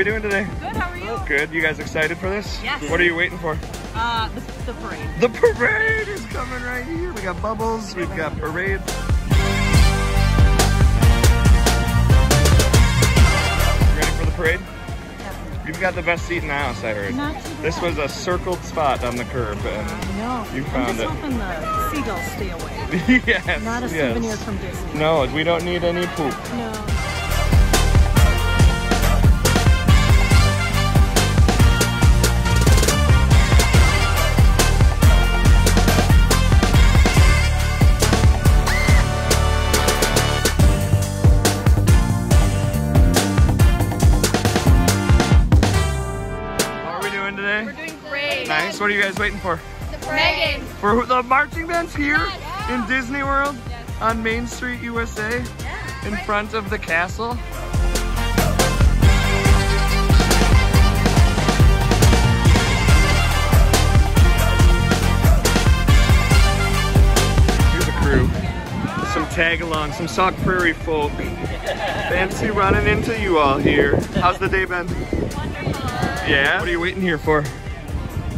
we doing today? Good, how are you? Good. You guys excited for this? Yes. What are you waiting for? Uh, the, the parade. The parade is coming right here. We got bubbles. We've got parade. Ready for the parade? You've got the best seat in the house, I heard. Not too bad. This was a circled spot on the curb, and No. You I'm found just it. hoping the seagulls stay away. yes, Not a yes. souvenir from Disney. No, we don't need any poop. No. What are you guys waiting for? Megan. For the marching band's here in Disney World on Main Street, USA, in front of the castle. Here's a crew. Some tag along, some Sauk Prairie folk. Fancy running into you all here. How's the day been? Yeah? What are you waiting here for?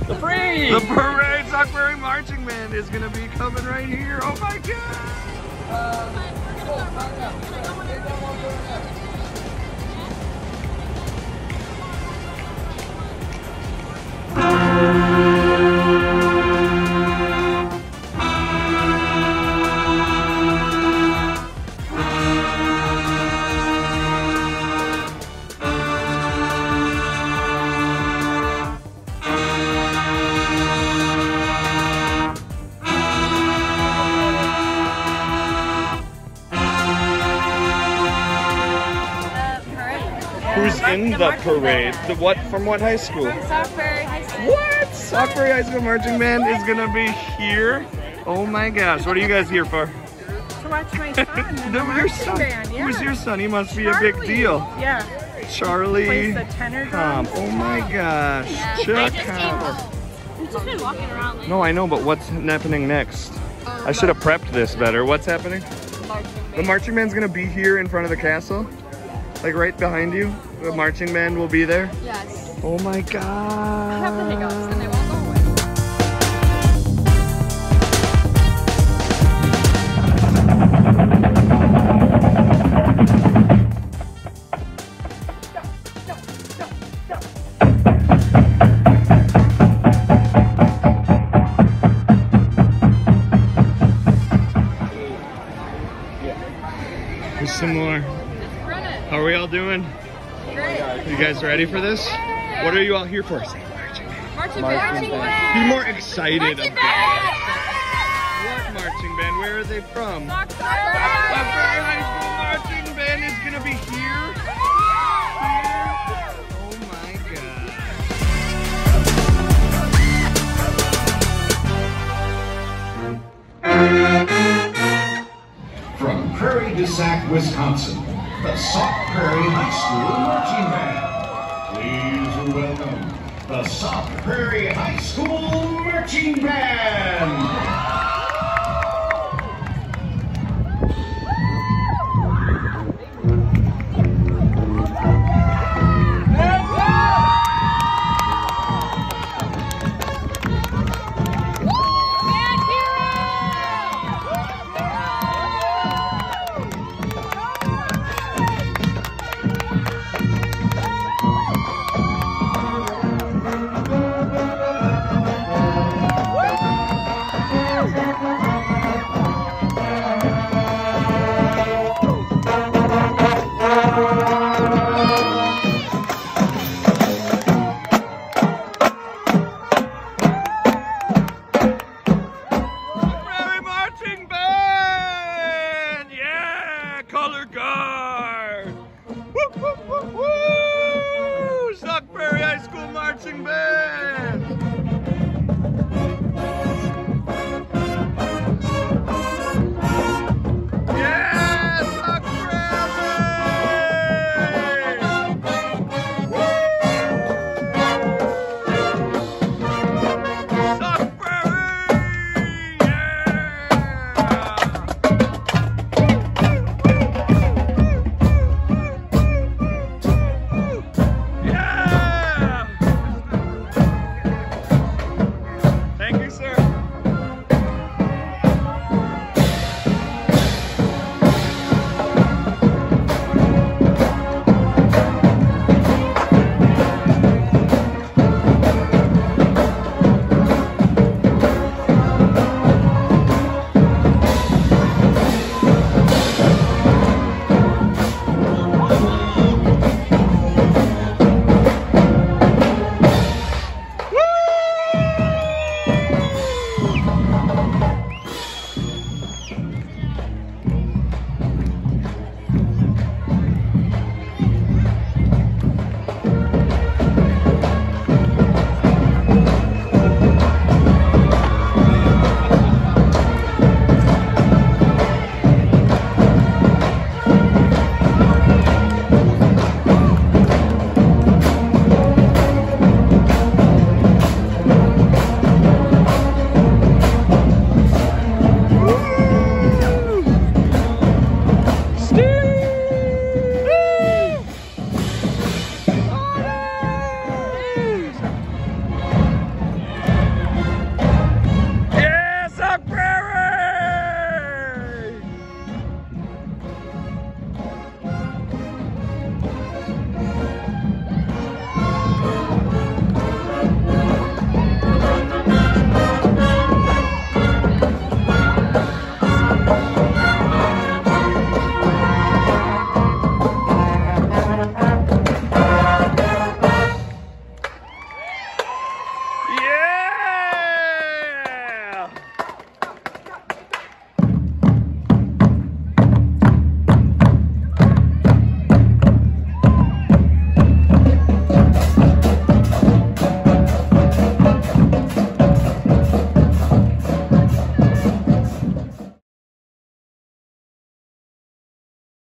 The parade! The parade Sauk Marching Band is gonna be coming right here. Oh my god! Who's in the parade? The what from what high school? Sauk Prairie High School. What? Prairie High School Marching Band is gonna be here. Oh my gosh! What are you guys here for? To watch my son No, your son. band. Yeah. Who's your son? He must be a big deal. Yeah. Charlie. Plays the tenor Tom. Oh my gosh. I Check just came out. We've just been walking around like No, I know, but what's happening next? Uh, I should have prepped this better. What's happening? The marching band's gonna be here in front of the castle, like right behind you. The marching band will be there. Yes. Oh my god. I have the hiccups and they won't go away. There's some more. How are we all doing? Great. You guys ready for this? What are you all here for? Say marching band. Marching band. Be more excited Marching about band. What marching band? Where are they from? Sauk Sauk Prairie. Prairie High School marching band is gonna be here. Here. Oh my god. From Prairie du Sac, Wisconsin, the Sauk Prairie High School Marching Band. Please welcome the Sauk Prairie High School Marching Band.